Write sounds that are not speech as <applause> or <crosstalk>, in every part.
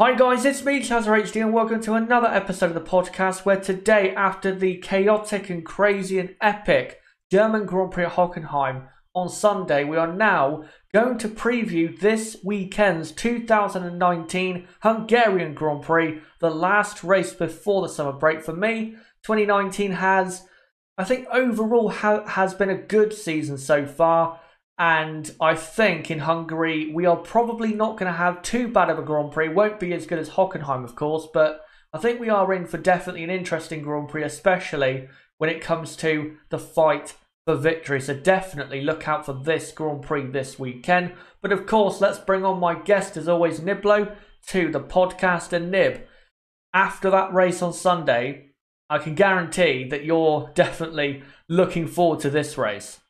Hi guys, it's me, Chazza HD, and welcome to another episode of the podcast where today, after the chaotic and crazy and epic German Grand Prix at Hockenheim on Sunday, we are now going to preview this weekend's 2019 Hungarian Grand Prix, the last race before the summer break. For me, 2019 has, I think, overall ha- has been a good season so far. And I think in Hungary, we are probably not going to have too bad of a Grand Prix. Won't be as good as Hockenheim, of course, but I think we are in for definitely an interesting Grand Prix, especially when it comes to the fight for victory. So definitely look out for this Grand Prix this weekend. But of course, let's bring on my guest, as always, Niblo, to the podcast. And Nib, after that race on Sunday, I can guarantee that you're definitely looking forward to this race.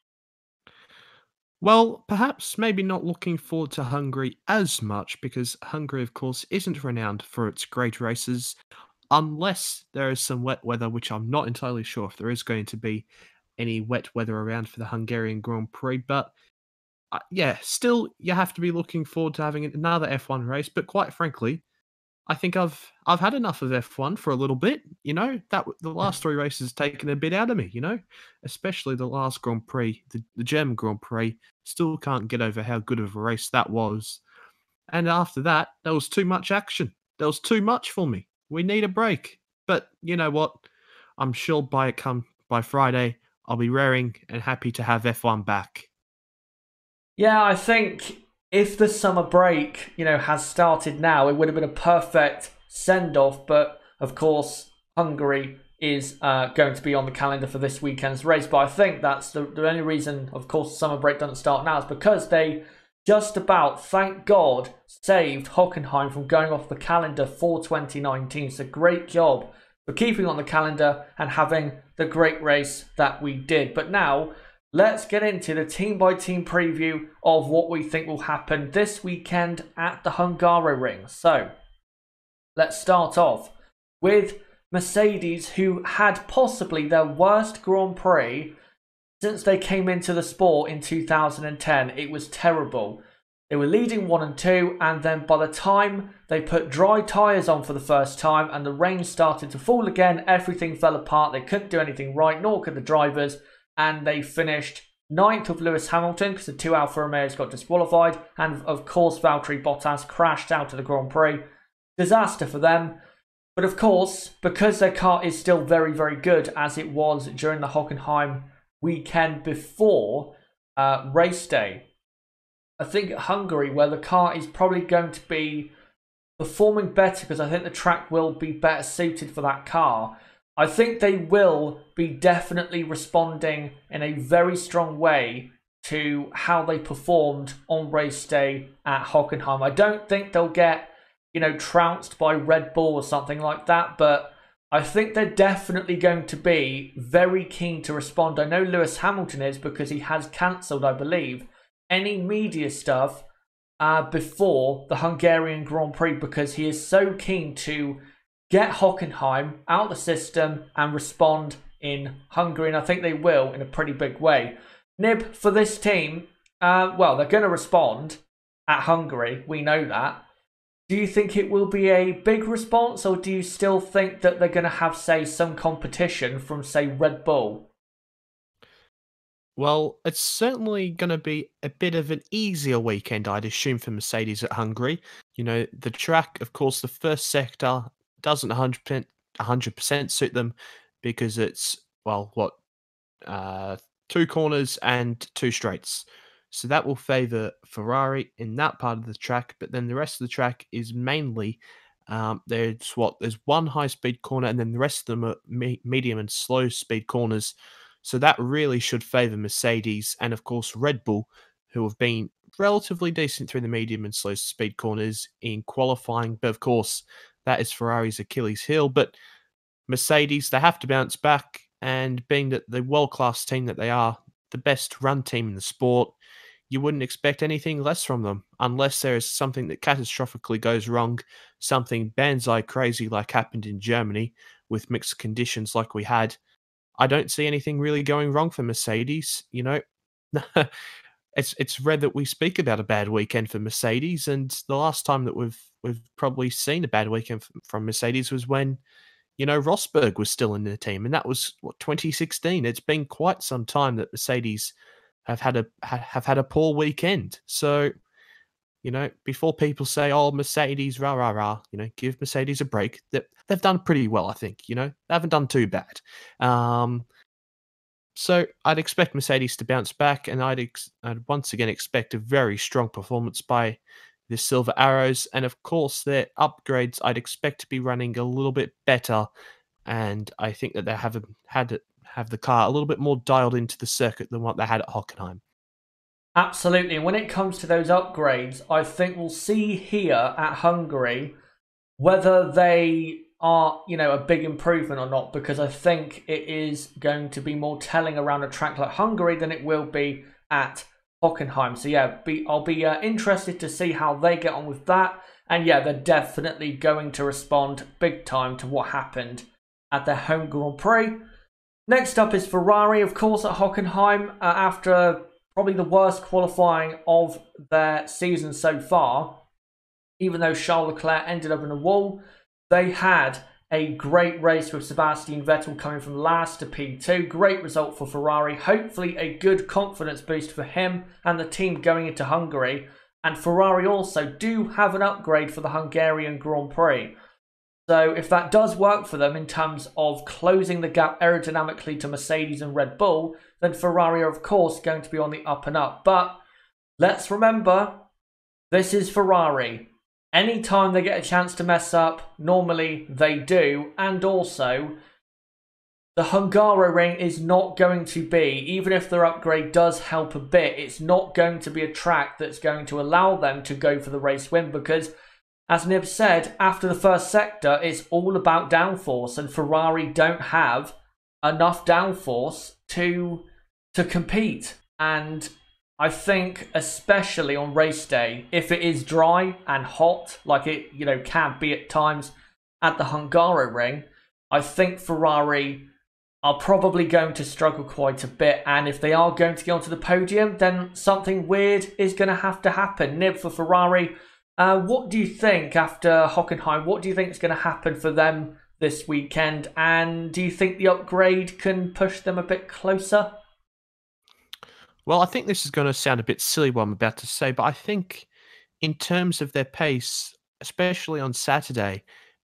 Well, perhaps maybe not looking forward to Hungary as much because Hungary, of course, isn't renowned for its great races unless there is some wet weather, which I'm not entirely sure if there is going to be any wet weather around for the Hungarian Grand Prix. But uh, yeah, still, you have to be looking forward to having another F1 race. But quite frankly, I think I've I've had enough of F1 for a little bit. You know that the last three races taken a bit out of me. You know, especially the last Grand Prix, the, the German Grand Prix. Still can't get over how good of a race that was. And after that, there was too much action. There was too much for me. We need a break. But you know what? I'm sure by it come by Friday, I'll be raring and happy to have F1 back. Yeah, I think if the summer break, you know, has started now, it would have been a perfect send off. But of course, Hungary is uh, going to be on the calendar for this weekend's race. But I think that's the, the only reason, of course, the summer break doesn't start now is because they just about, thank God, saved Hockenheim from going off the calendar for 2019. So great job for keeping on the calendar and having the great race that we did. But now let's get into the team by team preview of what we think will happen this weekend at the Hungaroring. So let's start off with Mercedes, who had possibly their worst Grand Prix since they came into the sport in 2010. It was terrible. They were leading one and two, and then by the time they put dry tyres on for the first time and the rain started to fall again, everything fell apart. They couldn't do anything right, nor could the drivers and they finished ninth with Lewis Hamilton because the two Alfa Romeos got disqualified, and of course Valtteri Bottas crashed out of the Grand Prix. Disaster for them. But of course, because their car is still very, very good as it was during the Hockenheim weekend before uh, race day, I think Hungary, where the car is probably going to be performing better because I think the track will be better suited for that car. I think they will be definitely responding in a very strong way to how they performed on race day at Hockenheim. I don't think they'll get, you know, trounced by Red Bull or something like that, but I think they're definitely going to be very keen to respond. I know Lewis Hamilton is because he has cancelled, I believe, any media stuff uh, before the Hungarian Grand Prix because he is so keen to get Hockenheim out the system and respond in Hungary, and I think they will in a pretty big way. Nib, for this team, uh, well, they're going to respond at Hungary. We know that. Do you think it will be a big response, or do you still think that they're going to have, say, some competition from, say, Red Bull? Well, it's certainly going to be a bit of an easier weekend, I'd assume, for Mercedes at Hungary. You know, the track, of course, the first sector doesn't 100% 100% suit them because it's well what uh, two corners and two straights. So that will favor Ferrari in that part of the track, but then the rest of the track is mainly um, there's what there's one high speed corner, and then the rest of them are me- medium and slow speed corners. So that really should favor Mercedes and of course Red Bull, who have been relatively decent through the medium and slow speed corners in qualifying. But of course, that is Ferrari's Achilles heel. But Mercedes, they have to bounce back. And being that the world class team that they are, the best run team in the sport, you wouldn't expect anything less from them unless there is something that catastrophically goes wrong, something banzai crazy like happened in Germany with mixed conditions like we had. I don't see anything really going wrong for Mercedes. You know, <laughs> it's it's rare that we speak about a bad weekend for Mercedes, and the last time that we've we've probably seen a bad weekend from Mercedes was when you know Rosberg was still in the team, and that was what 2016. It's been quite some time that Mercedes have had a have had a poor weekend. So, you know, before people say, "Oh, Mercedes, rah rah rah," you know, give Mercedes a break. That they've done pretty well, I think. You know, they haven't done too bad. Um, so I'd expect Mercedes to bounce back, and I'd, ex- I'd once again expect a very strong performance by the Silver Arrows, and of course their upgrades I'd expect to be running a little bit better, and I think that they have had have the car a little bit more dialed into the circuit than what they had at Hockenheim. Absolutely, and when it comes to those upgrades, I think we'll see here at Hungary whether they are, you know, a big improvement or not, because I think it is going to be more telling around a track like Hungary than it will be at Hockenheim. So yeah, be, I'll be uh, interested to see how they get on with that. And yeah, they're definitely going to respond big time to what happened at their home Grand Prix. Next up is Ferrari, of course, at Hockenheim uh, after probably the worst qualifying of their season so far. Even though Charles Leclerc ended up in a wall, they had a great race with Sebastian Vettel coming from last to P2. Great result for Ferrari. Hopefully, a good confidence boost for him and the team going into Hungary. And Ferrari also do have an upgrade for the Hungarian Grand Prix. So, if that does work for them in terms of closing the gap aerodynamically to Mercedes and Red Bull, then Ferrari are, of course, going to be on the up and up. But let's remember this is Ferrari anytime they get a chance to mess up, normally they do. And also, the Hungaroring is not going to be, even if their upgrade does help a bit, it's not going to be a track that's going to allow them to go for the race win because, as Nib said, after the first sector, it's all about downforce, and Ferrari don't have enough downforce to to compete. And I think, especially on race day, if it is dry and hot, like it you know can be at times at the Hungaroring, I think Ferrari are probably going to struggle quite a bit. And if they are going to get onto the podium, then something weird is going to have to happen. Nib for Ferrari. Uh, what do you think after Hockenheim? What do you think is going to happen for them this weekend? And do you think the upgrade can push them a bit closer? Well, I think this is going to sound a bit silly what I'm about to say, but I think in terms of their pace, especially on Saturday,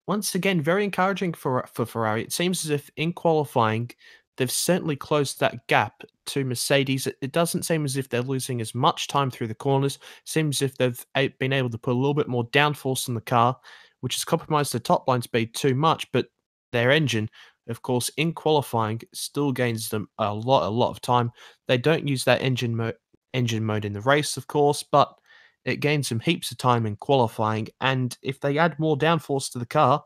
once again, very encouraging for for Ferrari. It seems as if in qualifying, they've certainly closed that gap to Mercedes. It, doesn't seem as if they're losing as much time through the corners. It seems as if they've eh, been able to put a little bit more downforce in the car, which has compromised the top line speed too much. But their engine of course, in qualifying, still gains them a lot, a lot of time. They don't use that engine engine mode in the race, of course, but it gains them heaps of time in qualifying. And if they add more downforce to the car,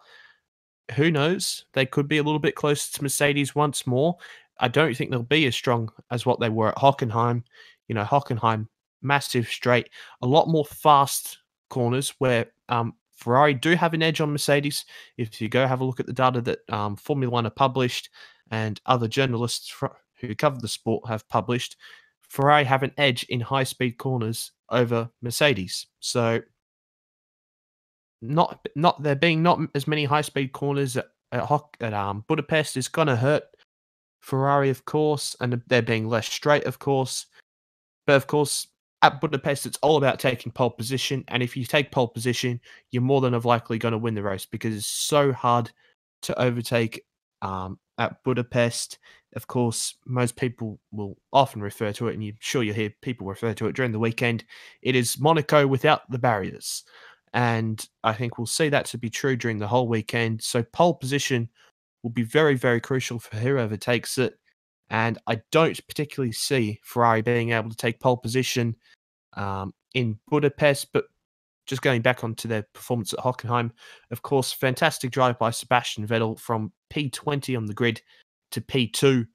who knows? They could be a little bit closer to Mercedes once more. I don't think they'll be as strong as what they were at Hockenheim. You know, Hockenheim, massive straight, a lot more fast corners where um, Ferrari do have an edge on Mercedes. If you go have a look at the data that um, Formula One have published and other journalists who cover the sport have published, Ferrari have an edge in high speed corners over Mercedes. So, not not there being not as many high speed corners at, at, at um, Budapest is going to hurt Ferrari, of course, and there being less straight, of course. But of course, at Budapest, it's all about taking pole position. And if you take pole position, you're more than likely going to win the race because it's so hard to overtake um, at Budapest. Of course, most people will often refer to it, and you're sure you'll hear people refer to it during the weekend. It is Monaco without the barriers. And I think we'll see that to be true during the whole weekend. So, pole position will be very, very crucial for whoever takes it. And I don't particularly see Ferrari being able to take pole position um, in Budapest. But just going back onto their performance at Hockenheim, of course, fantastic drive by Sebastian Vettel from P20 on the grid to P2.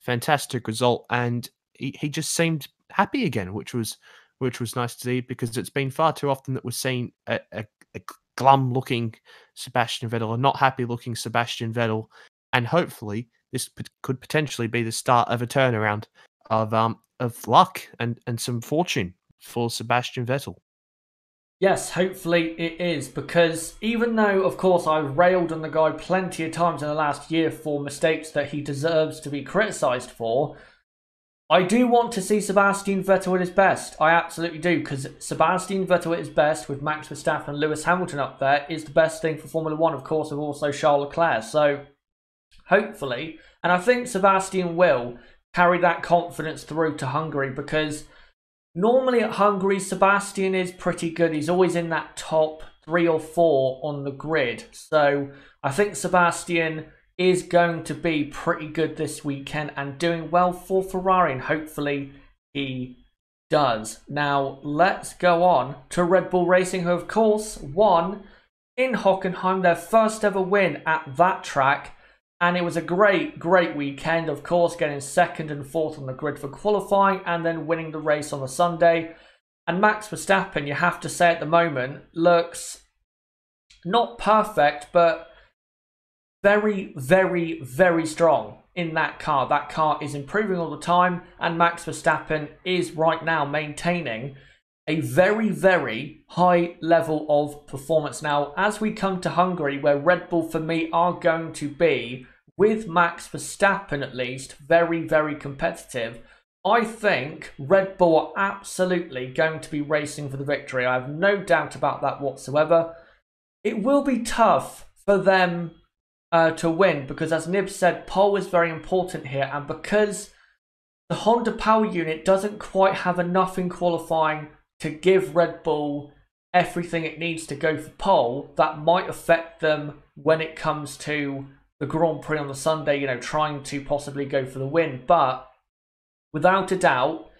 Fantastic result. And he, he just seemed happy again, which was which was nice to see because it's been far too often that we're seeing a, a, a glum looking Sebastian Vettel, a not happy looking Sebastian Vettel. And hopefully this could potentially be the start of a turnaround of um of luck and and some fortune for Sebastian Vettel. Yes, hopefully it is because even though, of course, I've railed on the guy plenty of times in the last year for mistakes that he deserves to be criticised for, I do want to see Sebastian Vettel at his best. I absolutely do because Sebastian Vettel at his best with Max Verstappen and Lewis Hamilton up there is the best thing for Formula One, of course, with also Charles Leclerc. So hopefully, and I think Sebastian will carry that confidence through to Hungary because normally at Hungary, Sebastian is pretty good. He's always in that top three or four on the grid. So I think Sebastian is going to be pretty good this weekend and doing well for Ferrari, and hopefully he does. Now let's go on to Red Bull Racing, who of course won in Hockenheim, their first ever win at that track. And it was a great, great weekend, of course, getting second and fourth on the grid for qualifying and then winning the race on the Sunday. And Max Verstappen, you have to say at the moment, looks not perfect, but very, very, very strong in that car. That car is improving all the time, and Max Verstappen is right now maintaining a very, very high level of performance. Now, as we come to Hungary, where Red Bull for me are going to be, with Max Verstappen at least, very, very competitive. I think Red Bull are absolutely going to be racing for the victory. I have no doubt about that whatsoever. It will be tough for them uh, to win because, as Nib said, pole is very important here, and because the Honda power unit doesn't quite have enough in qualifying to give Red Bull everything it needs to go for pole, that might affect them when it comes to the Grand Prix on the Sunday, you know, trying to possibly go for the win. But without a doubt,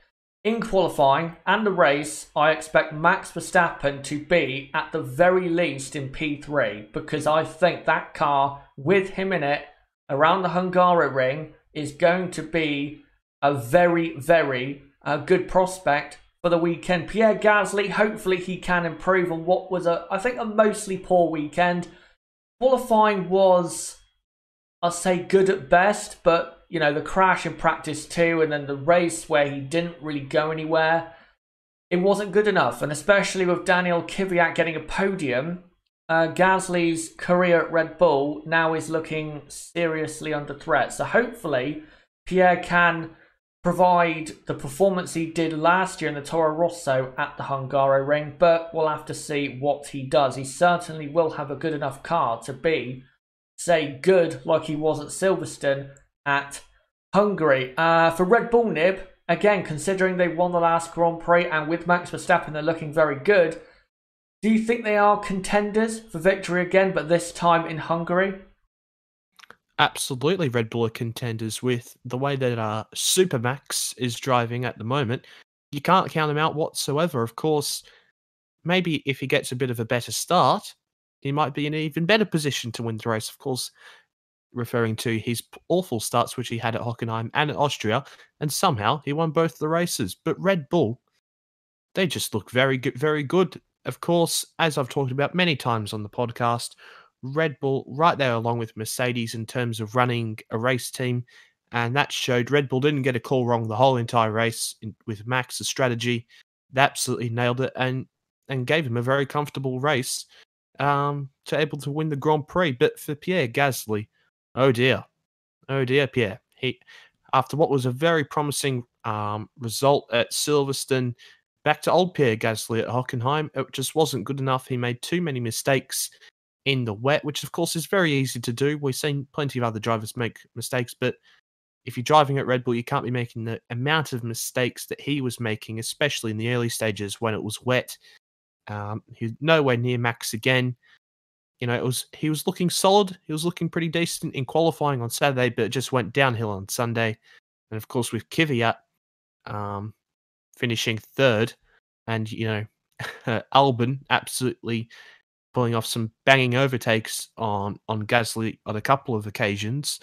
in qualifying and the race, I expect Max Verstappen to be at the very least in P3 because I think that car with him in it around the Hungaroring is going to be a very, very uh, good prospect for the weekend. Pierre Gasly, hopefully he can improve on what was a, I think, a mostly poor weekend. Qualifying was, I'll say, good at best, but you know, the crash in practice too, and then the race where he didn't really go anywhere, it wasn't good enough. And especially with Daniel Kvyat getting a podium, uh, Gasly's career at Red Bull now is looking seriously under threat. So hopefully, Pierre can provide the performance he did last year in the Toro Rosso at the Hungaroring, but we'll have to see what he does. He certainly will have a good enough car to be, say, good like he was at Silverstone at Hungary. Uh, for Red Bull Nib, again, considering they won the last Grand Prix and with Max Verstappen, they're looking very good. Do you think they are contenders for victory again, but this time in Hungary? Absolutely, Red Bull are contenders with the way that uh, Supermax is driving at the moment. You can't count him out whatsoever. Of course, maybe if he gets a bit of a better start, he might be in an even better position to win the race. Of course, referring to his awful starts which he had at Hockenheim and at Austria, and somehow he won both the races. But Red Bull, they just look very good, very good. Of course, as I've talked about many times on the podcast, Red Bull right there along with Mercedes in terms of running a race team, and that showed Red Bull didn't get a call wrong the whole entire race in, with Max's strategy. They absolutely nailed it and and gave him a very comfortable race um, to able to win the Grand Prix. But for Pierre Gasly, Oh dear. Oh dear, Pierre. He, after what was a very promising um, result at Silverstone, back to old Pierre Gasly at Hockenheim. It just wasn't good enough. He made too many mistakes in the wet, which of course is very easy to do. We've seen plenty of other drivers make mistakes, but if you're driving at Red Bull, you can't be making the amount of mistakes that he was making, especially in the early stages when it was wet. Um, he's nowhere near max again you know, it was he was looking solid. He was looking pretty decent in qualifying on Saturday, but just went downhill on Sunday. And of course, with Kvyat um, finishing third, and you know, <laughs> Albon absolutely pulling off some banging overtakes on on Gasly on a couple of occasions.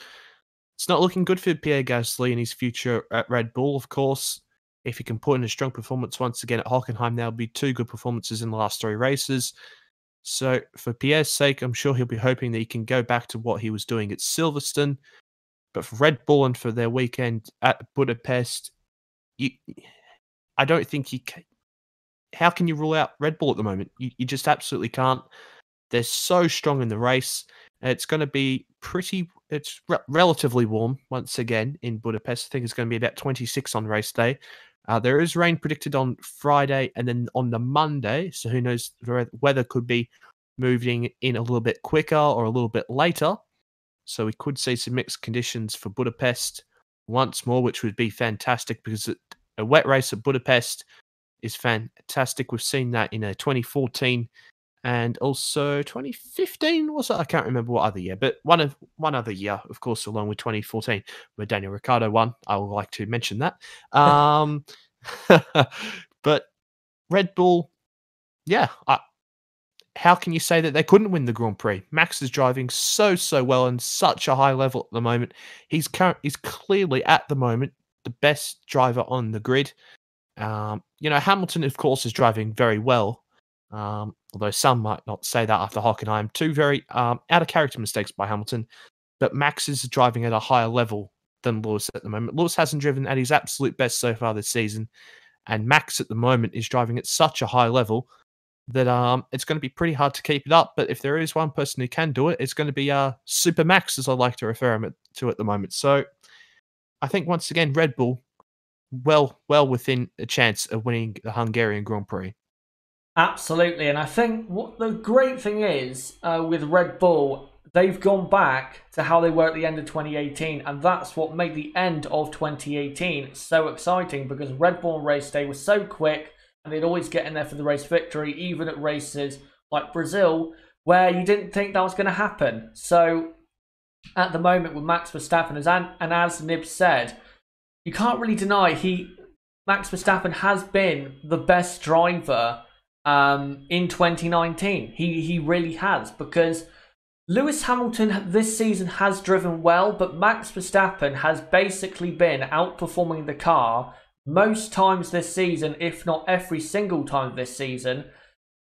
It's not looking good for Pierre Gasly in his future at Red Bull. Of course, if he can put in a strong performance once again at Hockenheim, there'll be two good performances in the last three races. So, for Pierre's sake, I'm sure he'll be hoping that he can go back to what he was doing at Silverstone. But for Red Bull and for their weekend at Budapest, you, I don't think you. Can, how can you rule out Red Bull at the moment? You, you just absolutely can't. They're so strong in the race. It's going to be pretty. It's re- relatively warm once again in Budapest. I think it's going to be about 26 on race day. Uh, there is rain predicted on Friday and then on the Monday. So who knows? The weather could be moving in a little bit quicker or a little bit later. So we could see some mixed conditions for Budapest once more, which would be fantastic because a wet race at Budapest is fantastic. We've seen that in a 2014 and also 2015 was it? I can't remember what other year, but one of one other year, of course, along with 2014, where Daniel Ricciardo won. I would like to mention that. <laughs> Um, <laughs> but Red Bull, yeah, I, how can you say that they couldn't win the Grand Prix? Max is driving so so well and such a high level at the moment. He's current, he's clearly at the moment the best driver on the grid. Um, you know, Hamilton, of course, is driving very well. Um, although some might not say that after Hockenheim. Two very um, out of character mistakes by Hamilton, but Max is driving at a higher level than Lewis at the moment. Lewis hasn't driven at his absolute best so far this season, and Max at the moment is driving at such a high level that um it's going to be pretty hard to keep it up. But if there is one person who can do it, it's going to be uh Super Max, as I like to refer him to at the moment. So I think once again, Red Bull well well within a chance of winning the Hungarian Grand Prix. Absolutely, and I think what the great thing is uh, with Red Bull, they've gone back to how they were at the end of 2018, and that's what made the end of 2018 so exciting because Red Bull race day was so quick, and they'd always get in there for the race victory, even at races like Brazil, where you didn't think that was going to happen. So, at the moment with Max Verstappen, as and as Nib said, you can't really deny he Max Verstappen has been the best driver um, in 2019. He he really has because Lewis Hamilton this season has driven well, but Max Verstappen has basically been outperforming the car most times this season, if not every single time this season,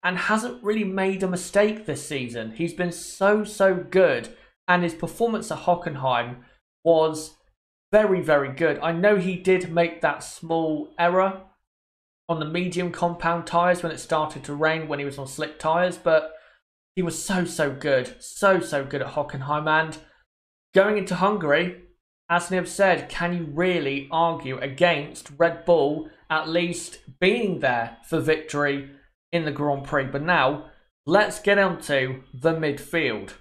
and hasn't really made a mistake this season. He's been so so good, and his performance at Hockenheim was very, very good. I know he did make that small error on the medium compound tyres when it started to rain when he was on slick tyres, but he was so, so good. So, so good at Hockenheim. And going into Hungary, as Nib said, can you really argue against Red Bull at least being there for victory in the Grand Prix? But now, let's get onto the midfield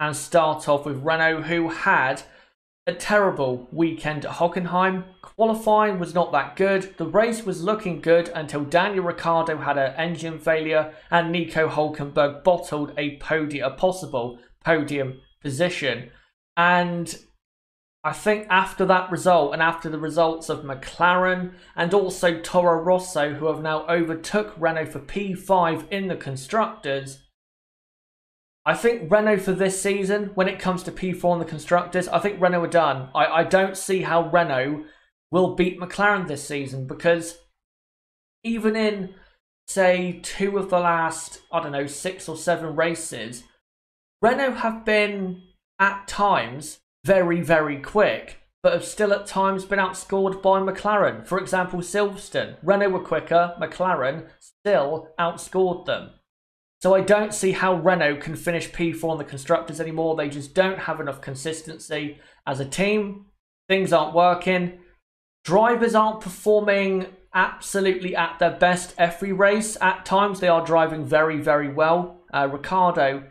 and start off with Renault, who had a terrible weekend at Hockenheim. Qualifying was not that good. The race was looking good until Daniel Ricciardo had an engine failure and Nico Hulkenberg bottled a podium, a possible podium position. And I think after that result and after the results of McLaren and also Toro Rosso, who have now overtook Renault for P5 in the constructors, I think Renault for this season, when it comes to P4 and the constructors, I think Renault are done. I, I don't see how Renault will beat McLaren this season because even in, say, two of the last, I don't know, six or seven races, Renault have been at times very, very quick, but have still at times been outscored by McLaren. For example, Silverstone. Renault were quicker, McLaren still outscored them. So I don't see how Renault can finish P4 on the constructors anymore. They just don't have enough consistency as a team. Things aren't working. Drivers aren't performing absolutely at their best every race. At times they are driving very, very well. Uh, Ricciardo,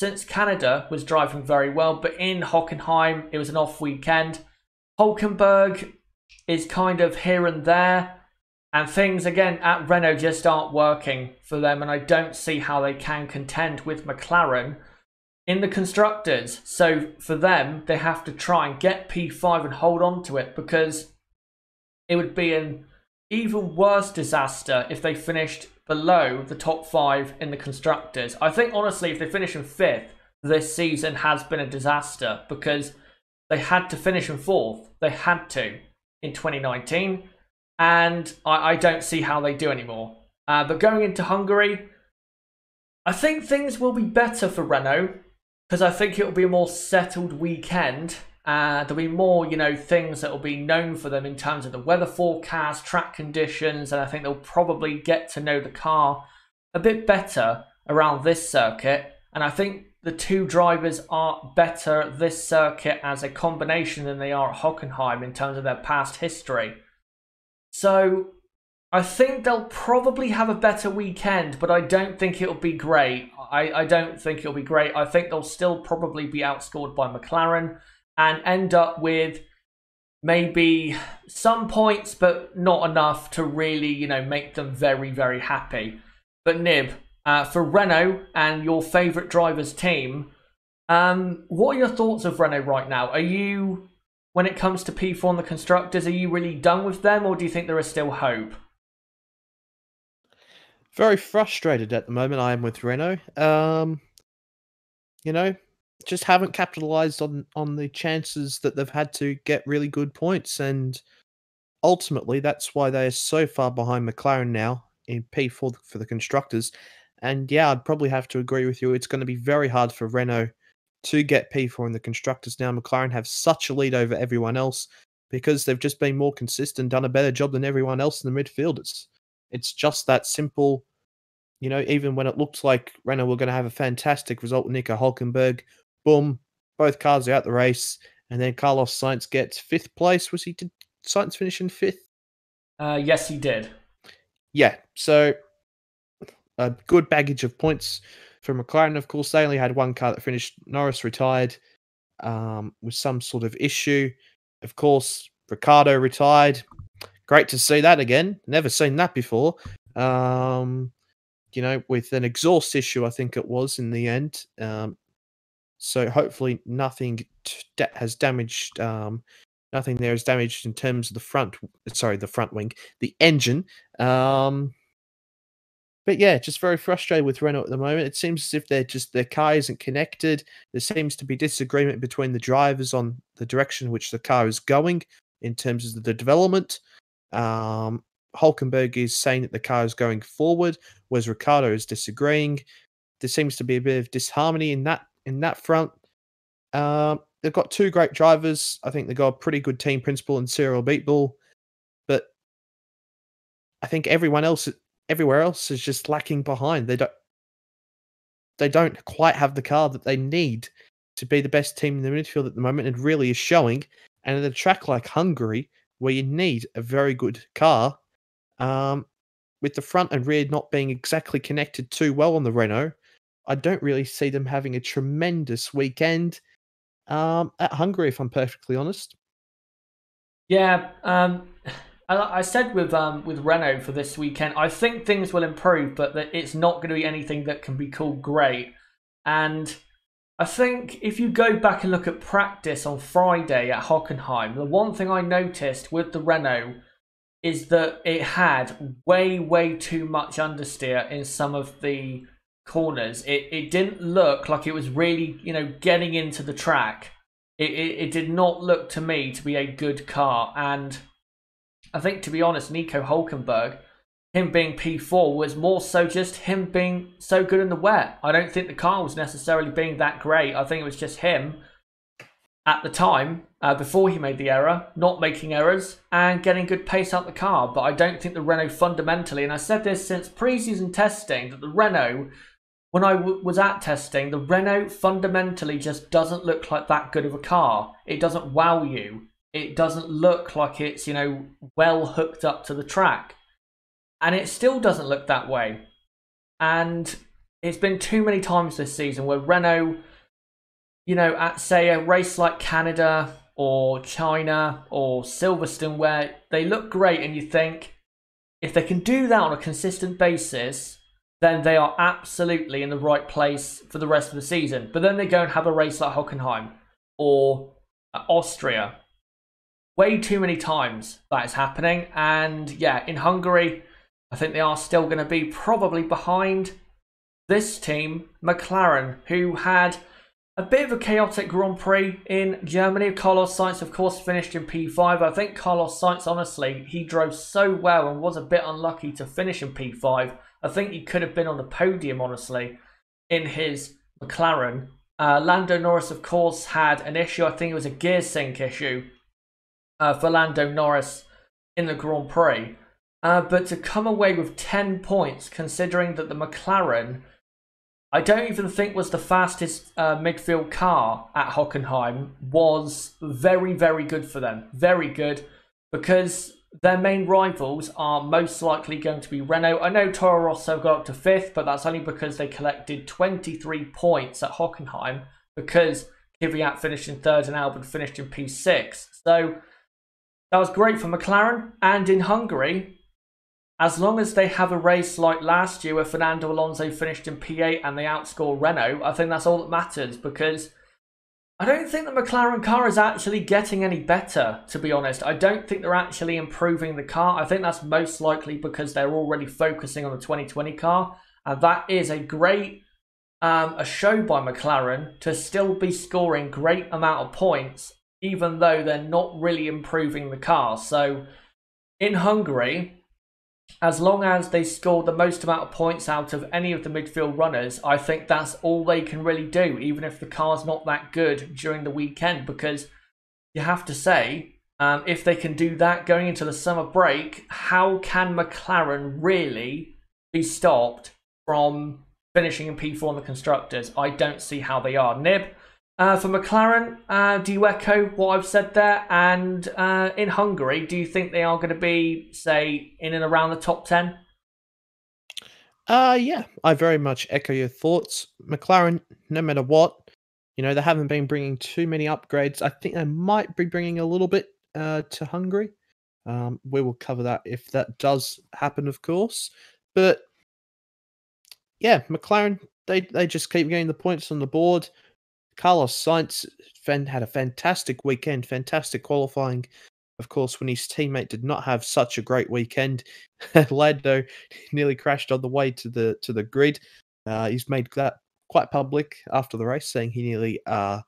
since Canada, was driving very well, but in Hockenheim, it was an off weekend. Hulkenberg is kind of here and there. And things again at Renault just aren't working for them, and I don't see how they can contend with McLaren in the constructors. So for them, they have to try and get P5 and hold on to it because it would be an even worse disaster if they finished below the top five in the constructors. I think honestly, if they finish in fifth, this season has been a disaster because they had to finish in fourth. They had to in 2019 and I, I don't see how they do anymore. Uh, but going into Hungary, I think things will be better for Renault because I think it will be a more settled weekend. Uh, there'll be more, you know, things that will be known for them in terms of the weather forecast, track conditions, and I think they'll probably get to know the car a bit better around this circuit. And I think the two drivers are better this circuit as a combination than they are at Hockenheim in terms of their past history. So I think they'll probably have a better weekend, but I don't think it'll be great. I, I don't think it'll be great. I think they'll still probably be outscored by McLaren and end up with maybe some points, but not enough to really, you know, make them very, very happy. But Nib, uh, for Renault and your favourite driver's team, um, what are your thoughts of Renault right now? Are you, when it comes to P4 and the constructors, are you really done with them, or do you think there is still hope? Very frustrated at the moment. I am with Renault. Um, you know, just haven't capitalized on on the chances that they've had to get really good points, and ultimately that's why they are so far behind McLaren now in P4 for the constructors. And yeah, I'd probably have to agree with you. It's going to be very hard for Renault to get P4 in the constructors now. McLaren have such a lead over everyone else because they've just been more consistent, done a better job than everyone else in the midfield. It's it's just that simple. You know, even when it looks like Renault were going to have a fantastic result with Nico Hulkenberg, boom, both cars are out the race, and then Carlos Sainz gets fifth place. Was he did Sainz finish in fifth? Uh, yes, he did. Yeah, so a good baggage of points for McLaren. Of course, they only had one car that finished. Norris retired um, with some sort of issue. Of course, Ricciardo retired. Great to see that again. Never seen that before. Um, you know, with an exhaust issue, I think it was in the end. Um, so hopefully, nothing t- has damaged. Um, nothing there is damaged in terms of the front. Sorry, the front wing, the engine. Um, but yeah, just very frustrated with Renault at the moment. It seems as if they're just their car isn't connected. There seems to be disagreement between the drivers on the direction which the car is going in terms of the development. Um, Hulkenberg is saying that the car is going forward, whereas Ricciardo is disagreeing. There seems to be a bit of disharmony in that in that front. Um, they've got two great drivers. I think they've got a pretty good team principal in Cyril Abiteboul, but I think everyone else everywhere else is just lacking behind. They don't they don't quite have the car that they need to be the best team in the midfield at the moment and really is showing. And at a track like Hungary, where you need a very good car, um, with the front and rear not being exactly connected too well on the Renault, I don't really see them having a tremendous weekend um, at Hungary, if I'm perfectly honest. Yeah, um, I said with um, with Renault for this weekend, I think things will improve, but that it's not going to be anything that can be called great. And I think if you go back and look at practice on Friday at Hockenheim, the one thing I noticed with the Renault is that it had way, way too much understeer in some of the corners. It it didn't look like it was really, you know, getting into the track. It, it, it did not look to me to be a good car and I think, to be honest, Nico Hulkenberg, him being P4 was more so just him being so good in the wet. I don't think the car was necessarily being that great. I think it was just him at the time, uh, before he made the error, not making errors and getting good pace out the car. But I don't think the Renault fundamentally, and I said this since pre-season testing, that the Renault, when I was at testing, the Renault fundamentally just doesn't look like that good of a car. It doesn't wow you it doesn't look like it's, you know, well hooked up to the track. And it still doesn't look that way. And it's been too many times this season where Renault, you know, at say a race like Canada or China or Silverstone, where they look great and you think if they can do that on a consistent basis, then they are absolutely in the right place for the rest of the season. But then they go and have a race like Hockenheim or uh, Austria way too many times that is happening. And yeah, in Hungary, I think they are still going to be probably behind this team, McLaren, who had a bit of a chaotic Grand Prix in Germany. Carlos Sainz, of course, finished in P5. I think Carlos Sainz, honestly, he drove so well and was a bit unlucky to finish in P5. I think he could have been on the podium, honestly, in his McLaren. Uh, Lando Norris, of course, had an issue. I think it was a gear sync issue uh, for Lando Norris in the Grand Prix. Uh, but to come away with 10 points, considering that the McLaren, I don't even think was the fastest uh, midfield car at Hockenheim, was very, very good for them. Very good. Because their main rivals are most likely going to be Renault. I know Toro Rosso got up to fifth, but that's only because they collected 23 points at Hockenheim because Kvyat finished in third and Albon finished in P6. So that was great for McLaren. And in Hungary, as long as they have a race like last year where Fernando Alonso finished in P8 and they outscore Renault, I think that's all that matters because I don't think the McLaren car is actually getting any better, to be honest. I don't think they're actually improving the car. I think that's most likely because they're already focusing on the 2020 car. And that is a great um, a show by McLaren to still be scoring great amount of points, even though they're not really improving the car. So in Hungary, as long as they score the most amount of points out of any of the midfield runners, I think that's all they can really do, even if the car's not that good during the weekend. Because you have to say, um, if they can do that going into the summer break, how can McLaren really be stopped from finishing in P4 on the constructors? I don't see how they are. Nib, uh, for McLaren, uh, do you echo what I've said there? And uh, in Hungary, do you think they are going to be, say, in and around the top 10? Uh, yeah, I very much echo your thoughts. McLaren, no matter what, you know, they haven't been bringing too many upgrades. I think they might be bringing a little bit uh, to Hungary. Um, we will cover that if that does happen, of course. But yeah, McLaren, they, they just keep getting the points on the board. Carlos Sainz had a fantastic weekend, fantastic qualifying. Of course, when his teammate did not have such a great weekend, <laughs> Lando nearly crashed on the way to the to the grid. Uh, he's made that quite public after the race, saying he nearly uh,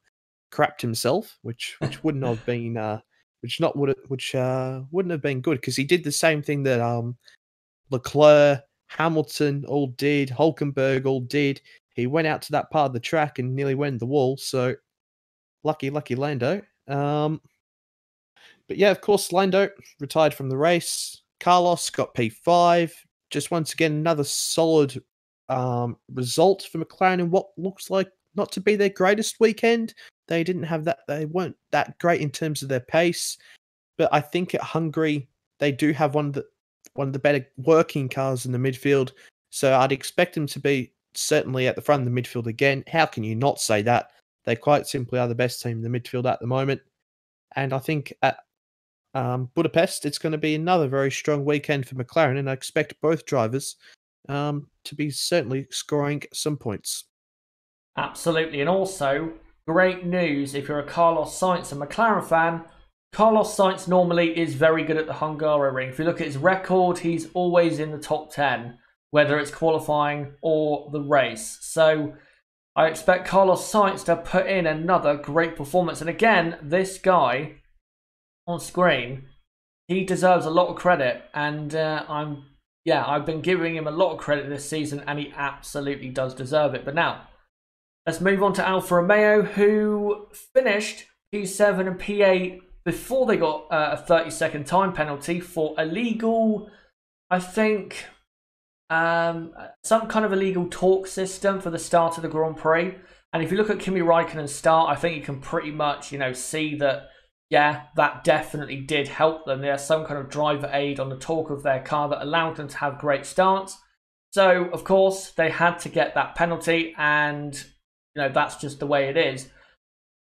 crapped himself, which which wouldn't have <laughs> been uh, which not would which uh, wouldn't have been good because he did the same thing that um, Leclerc, Hamilton all did, Hulkenberg all did he went out to that part of the track and nearly went in the wall. So lucky, lucky Lando. Um, but yeah, of course, Lando retired from the race. Carlos got P5. Just once again, another solid um, result for McLaren in what looks like not to be their greatest weekend. They didn't have that, they weren't that great in terms of their pace. But I think at Hungary, they do have one of the one of the better working cars in the midfield. So I'd expect them to be certainly at the front of the midfield again. How can you not say that? They quite simply are the best team in the midfield at the moment. And I think at um, Budapest, it's going to be another very strong weekend for McLaren, and I expect both drivers um, to be certainly scoring some points. Absolutely, and also great news if you're a Carlos Sainz and McLaren fan. Carlos Sainz normally is very good at the Hungaroring. If you look at his record, he's always in the top 10 whether it's qualifying or the race. So I expect Carlos Sainz to put in another great performance. And again, this guy on screen, he deserves a lot of credit. And uh, I'm, yeah, I've been giving him a lot of credit this season, and he absolutely does deserve it. But now, let's move on to Alfa Romeo, who finished P7 and P8 before they got uh, a 30 second time penalty for illegal, I think um, some kind of illegal torque system for the start of the Grand Prix. And if you look at Kimi Raikkonen's start, I think you can pretty much, you know, see that, yeah, that definitely did help them. There's some kind of driver aid on the torque of their car that allowed them to have great starts. So, of course, they had to get that penalty, and, you know, that's just the way it is.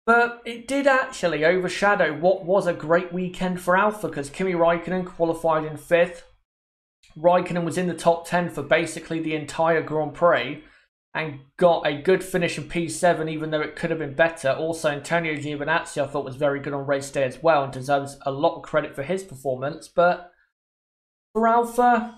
But it did actually overshadow what was a great weekend for Alfa because Kimi Raikkonen qualified in fifth, Raikkonen was in the top 10 for basically the entire Grand Prix and got a good finish in P7, even though it could have been better. Also, Antonio Giovinazzi, I thought, was very good on race day as well and deserves a lot of credit for his performance. But for Alfa,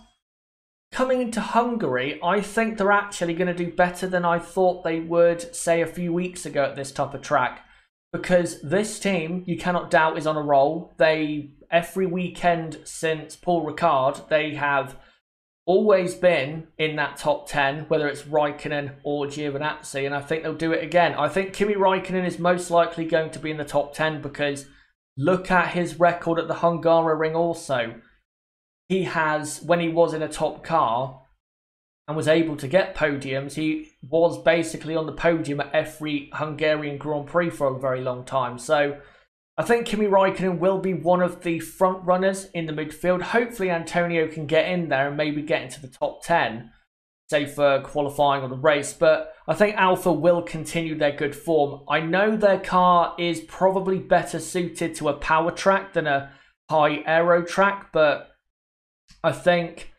coming into Hungary, I think they're actually going to do better than I thought they would, say, a few weeks ago at this type of track. Because this team, you cannot doubt, is on a roll. They every weekend since Paul Ricard, they have always been in that top 10, whether it's Raikkonen or Giovinazzi, and I think they'll do it again. I think Kimi Raikkonen is most likely going to be in the top 10 because look at his record at the Hungaroring. also. He has, when he was in a top car and was able to get podiums, he was basically on the podium at every Hungarian Grand Prix for a very long time. So I think Kimi Raikkonen will be one of the front runners in the midfield. Hopefully, Antonio can get in there and maybe get into the top 10, say for qualifying or the race. But I think Alfa will continue their good form. I know their car is probably better suited to a power track than a high aero track, but I think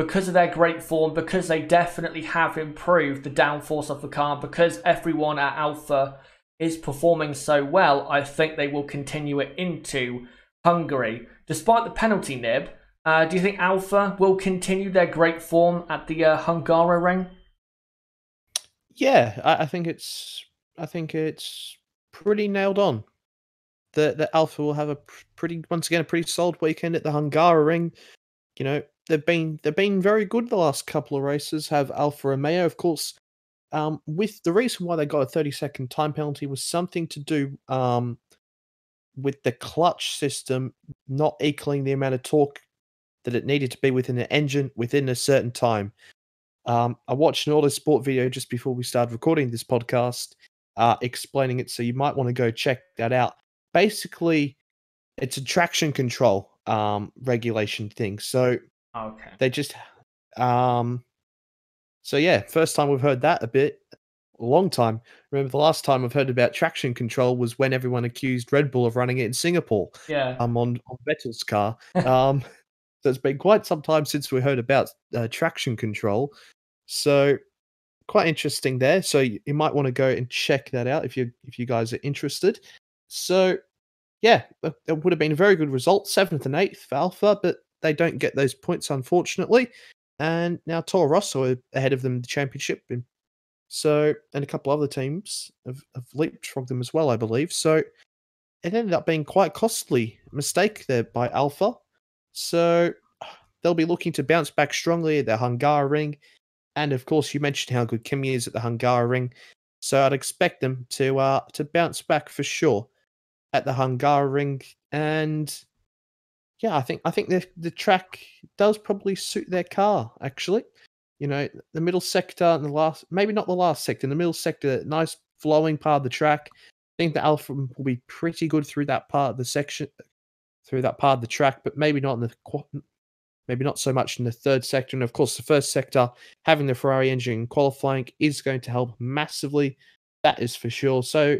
because of their great form, because they definitely have improved the downforce of the car, because everyone at Alfa is performing so well, I think they will continue it into Hungary. Despite the penalty nib, uh, do you think Alfa will continue their great form at the uh, Hungaroring? Yeah, I, I, think it's I think it's pretty nailed on. That that Alfa will have a pretty once again a pretty solid weekend at the Hungaroring. You know they've been they've been very good the last couple of races. Have Alfa Romeo, of course, um, with the reason why they got a 30 second time penalty was something to do um, with the clutch system not equaling the amount of torque that it needed to be within the engine within a certain time. Um, I watched an Autosport video just before we started recording this podcast, uh, explaining it. So you might want to go check that out. Basically, it's a traction control um, regulation thing. So okay, they just um, so yeah, first time we've heard that a bit, a long time. Remember the last time I've heard about traction control was when everyone accused Red Bull of running it in Singapore. Yeah. Um, on on Vettel's car. um, <laughs> so it's been quite some time since we heard about uh, traction control. So quite interesting there. So you, you might want to go and check that out if you if you guys are interested. So yeah, it would have been a very good result, seventh and eighth for Alfa, but they don't get those points unfortunately and now Toro Rosso ahead of them in the championship. And so, and a couple other teams have, have leapfrogged them as well, I believe. So it ended up being quite costly mistake there by Alfa. So they'll be looking to bounce back strongly at the Hungaroring. And of course, you mentioned how good Kimi is at the Hungaroring. So I'd expect them to uh to bounce back for sure at the Hungaroring. And yeah, I think I think the the track does probably suit their car actually. You know, the middle sector and the last, maybe not the last sector, the middle sector, nice flowing part of the track. I think the Alfa will be pretty good through that part of the section, through that part of the track, but maybe not in the maybe not so much in the third sector. And of course, the first sector, having the Ferrari engine qualifying is going to help massively. That is for sure. So,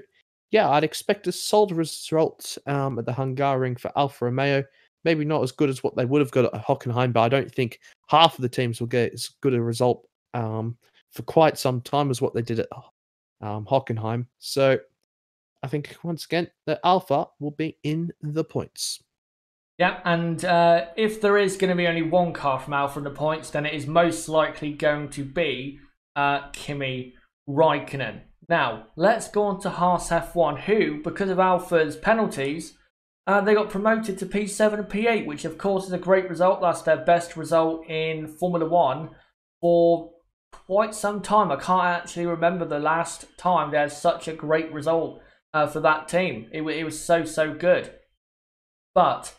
yeah, I'd expect a solid result um, at the Hungaroring for Alfa Romeo maybe not as good as what they would have got at Hockenheim, but I don't think half of the teams will get as good a result um, for quite some time as what they did at um, Hockenheim. So I think once again the Alfa will be in the points. Yeah, and uh, if there is going to be only one car from Alfa in the points, then it is most likely going to be uh, Kimi Raikkonen. Now, let's go on to Haas F1, who, because of Alfa's penalties, uh, they got promoted to P7 and P8, which of course is a great result. That's their best result in Formula One for quite some time. I can't actually remember the last time they had such a great result uh, for that team. It, it was so, so good. But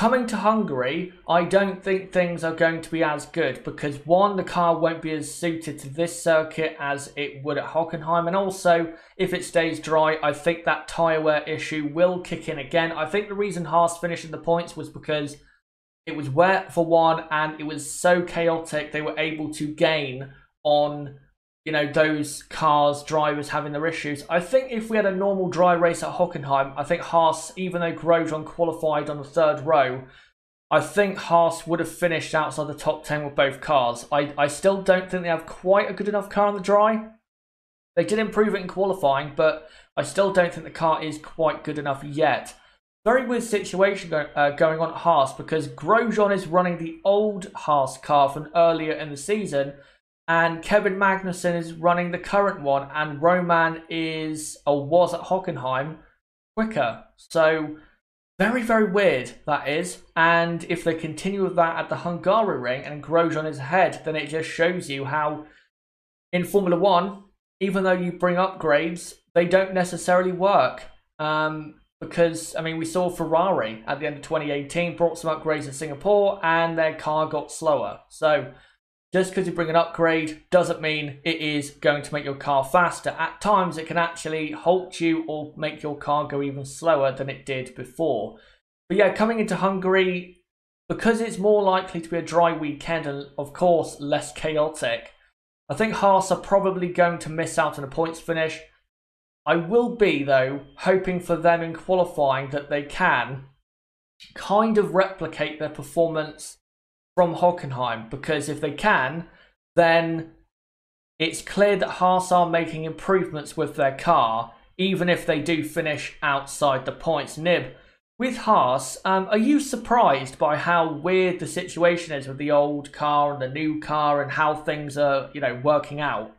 Coming to Hungary, I don't think things are going to be as good because one, the car won't be as suited to this circuit as it would at Hockenheim, and also if it stays dry, I think that tyre wear issue will kick in again. I think the reason Haas finished in the points was because it was wet for one, and it was so chaotic they were able to gain on you know, those cars, drivers having their issues. I think if we had a normal dry race at Hockenheim, I think Haas, even though Grosjean qualified on the third row, I think Haas would have finished outside the top 10 with both cars. I, I still don't think they have quite a good enough car on the dry. They did improve it in qualifying, but I still don't think the car is quite good enough yet. Very weird situation go, uh, going on at Haas because Grosjean is running the old Haas car from earlier in the season, and Kevin Magnussen is running the current one, and Romain is or was at Hockenheim quicker. So Very, very weird, that is. And if they continue with that at the Hungaroring and Grosjean is ahead, then it just shows you how in Formula One, even though you bring upgrades, they don't necessarily work. Um, because, I mean, we saw Ferrari at the end of 2018 brought some upgrades in Singapore and their car got slower. So, just because you bring an upgrade doesn't mean it is going to make your car faster. At times, it can actually halt you or make your car go even slower than it did before. But yeah, coming into Hungary, because it's more likely to be a dry weekend and, of course, less chaotic, I think Haas are probably going to miss out on a points finish. I will be, though, hoping for them in qualifying that they can kind of replicate their performance from Hockenheim because if they can, then it's clear that Haas are making improvements with their car, even if they do finish outside the points. Nib, with Haas, um, are you surprised by how weird the situation is with the old car and the new car and how things are, you know, working out?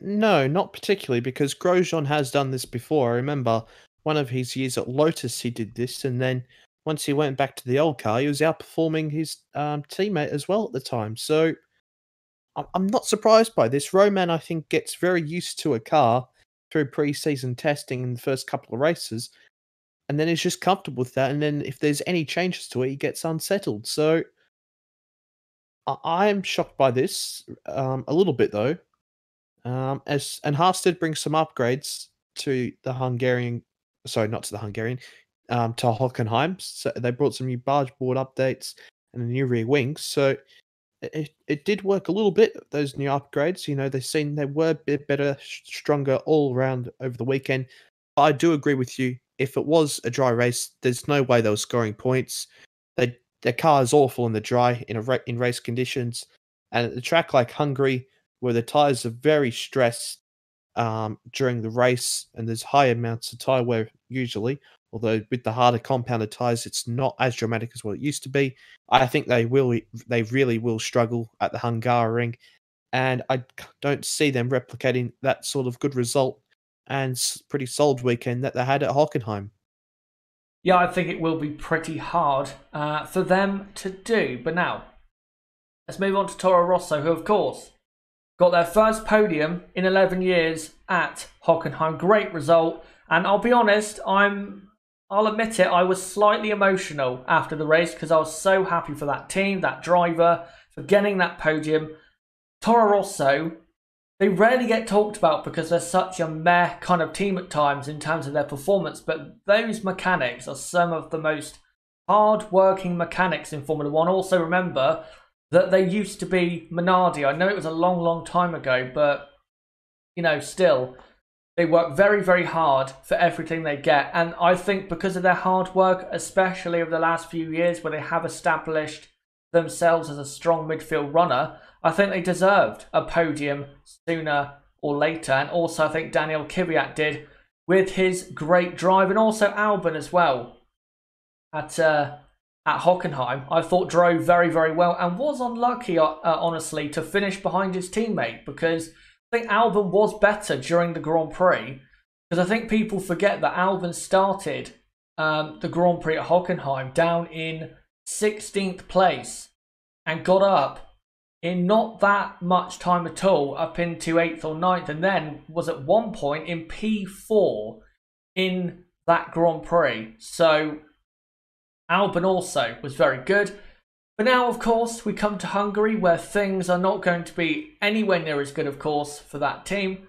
No, not particularly, because Grosjean has done this before. I remember one of his years at Lotus, he did this, and then once he went back to the old car, he was outperforming his um, teammate as well at the time. So I'm not surprised by this. Romain, I think, gets very used to a car through pre-season testing in the first couple of races, and then he's just comfortable with that. And then if there's any changes to it, he gets unsettled. So I am shocked by this um, a little bit, though. Um, as and Haas did bring some upgrades to the Hungarian, sorry, not to the Hungarian, um, to Hockenheim. So they brought some new barge board updates and a new rear wing. So it, it did work a little bit, those new upgrades. You know, they seen they were a bit better, stronger all around over the weekend. But I do agree with you. If it was a dry race, there's no way they were scoring points. They, their car is awful in the dry in a in race conditions, and at the track like Hungary, where the tires are very stressed um, during the race, and there's high amounts of tire wear usually. Although with the harder compounded tires, it's not as dramatic as what it used to be. I think they will, they really will struggle at the Hungaroring, and I don't see them replicating that sort of good result and pretty solid weekend that they had at Hockenheim. Yeah, I think it will be pretty hard uh, for them to do. But now, let's move on to Toro Rosso, who, of course, got their first podium in 11 years at Hockenheim. Great result. And I'll be honest, I'm I'll admit it, I was slightly emotional after the race because I was so happy for that team, that driver, for getting that podium. Toro Rosso, they rarely get talked about because they're such a meh kind of team at times in terms of their performance, but those mechanics are some of the most hard-working mechanics in Formula One. Also, remember that they used to be Minardi. I know it was a long, long time ago, but you know, still they work very, very hard for everything they get. And I think because of their hard work, especially over the last few years where they have established themselves as a strong midfield runner, I think they deserved a podium sooner or later. And also, I think Daniel Kvyat did with his great drive, and also Albon as well at uh, at Hockenheim. I thought drove very, very well and was unlucky, uh, honestly, to finish behind his teammate because think Albon was better during the Grand Prix because I think people forget that Albon started um, the Grand Prix at Hockenheim down in 16th place and got up in not that much time at all, up into 8th or 9th, and then was at one point in P4 in that Grand Prix. So Albon also was very good. But now, of course, we come to Hungary where things are not going to be anywhere near as good, of course, for that team.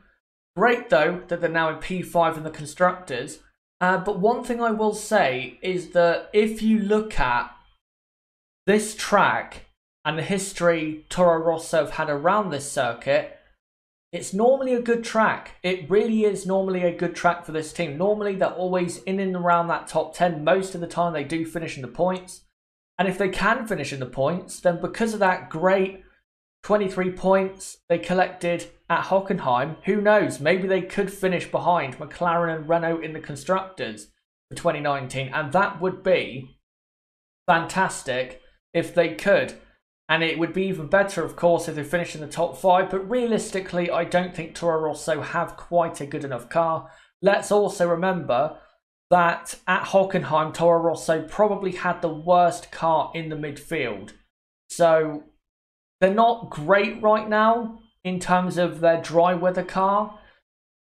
Great, though, that they're now in P5 in the Constructors. Uh, but one thing I will say is that if you look at this track and the history Toro Rosso have had around this circuit, it's normally a good track. It really is normally a good track for this team. Normally, they're always in and around that top 10. Most of the time, they do finish in the points. And if they can finish in the points, then because of that great 23 points they collected at Hockenheim, who knows? Maybe they could finish behind McLaren and Renault in the Constructors for 2019. And that would be fantastic if they could. And it would be even better, of course, if they finish in the top five. But realistically, I don't think Toro Rosso have quite a good enough car. Let's also remember that at Hockenheim, Toro Rosso probably had the worst car in the midfield. So they're not great right now in terms of their dry weather car.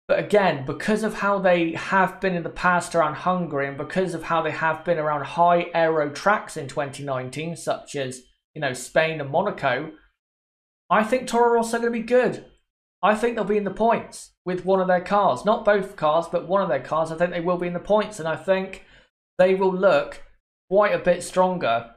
But again, because of how they have been in the past around Hungary and because of how they have been around high aero tracks in 2019, such as, you know, Spain and Monaco, I think Toro Rosso are going to be good. I think they'll be in the points with one of their cars. Not both cars, but one of their cars. I think they will be in the points. And I think they will look quite a bit stronger